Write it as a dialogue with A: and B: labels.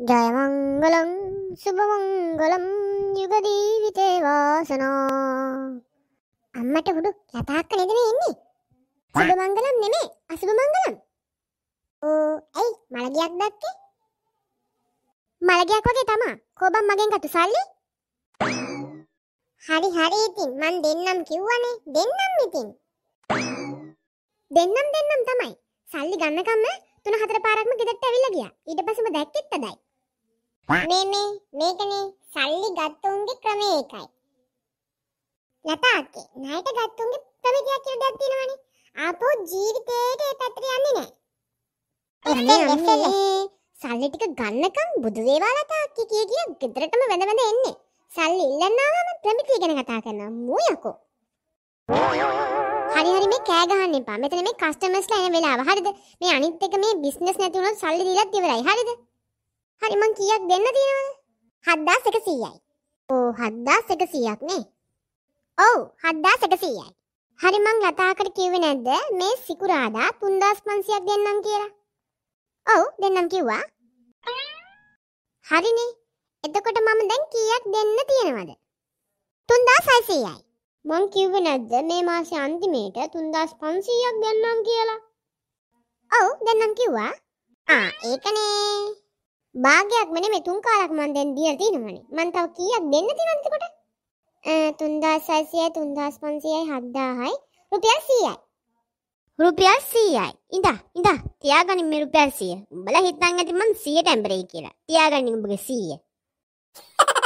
A: ජයමංගලම් සුභමංගලම් යුගදීවිතේ වාසනා අම්මට හුඩු ලතාක්ක නෙද මේ ඉන්නේ සුභමංගලම් නෙමේ අසුභමංගලම් ඕ ඇයි මළගියක් දැක්කේ මළගියක් වගේ තමා කෝබම් මගෙන් ගත්තු සල්ලි හරි හරි ඉතින් මන් දෙන්නම් කිව්වනේ දෙන්නම් ඉතින් දෙන්නම් දෙන්නම් තමයි සල්ලි ගන්නකම්ම තුන හතර පාරක්ම ගෙදරට ඇවිල්ලා ගියා ඊට පස්සේම දැක්කෙත් අදයි මේ මේ මේකනේ සල්ලි ගත්තුන්ගේ ක්‍රමය ඒකයි. ලතාක්කේ ණයට ගත්තුන්ගේ ප්‍රමිතියක් කියලා දෙයක් තියෙනවනේ. ආපහු ජීවිතේට ඒ පැත්තට යන්නේ නැහැ. අනේ අම්මේ සල්ලි ටික ගන්නකම් බුදු වේවා ලතාක්කේ කිය කිය ගෙදරටම වැඳ වැඳ එන්නේ. සල්ලි ඉල්ලන්නාම ප්‍රමිතිය ගැන කතා කරනවා. මූ යකෝ. හරි හරි මේ කෑ ගහන්න එපා. මෙතන මේ කස්ටමර්ස්ලා එන වෙලාව. හරිද? මේ අනිත් එක මේ බිස්නස් නැති වුණොත් සල්ලි දීලත් ඉවරයි. හරිද? හරි මං කීයක් දෙන්න තියෙනවද? 7100යි. ඕ 7100ක් නේ. ඔව් 7100යි. හරි මං ලතාකට කිව්වේ නැද්ද මේ සිකුරාදා 3500ක් දෙන්නම් කියලා? ඔව් දෙන්නම් කිව්වා. හරිනේ. එතකොට මම දැන් කීයක් දෙන්න තියෙනවද? 3600යි. මං කිව්වේ නැද්ද මේ මාසේ අන්තිමේට 3500ක් දෙන්නම් කියලා? ඔව් දෙන්නම් කිව්වා. ආ ඒකනේ. භාගයක් නෙමෙයි තුන් කාලක් මන් දැන් දීලා තියෙනවනේ. මන් තව කීයක් දෙන්න තියෙනවද එතකොට? 3600යි 3500යි 7000යි රුපියල් 100යි. රුපියල් 100යි. ඉඳා ඉඳා තියාගනින් මේ රුපියල් 100. උඹලා හිතන් ඇති මං 100ට ඇඹරෙයි කියලා. තියාගනින් උඹගේ 100.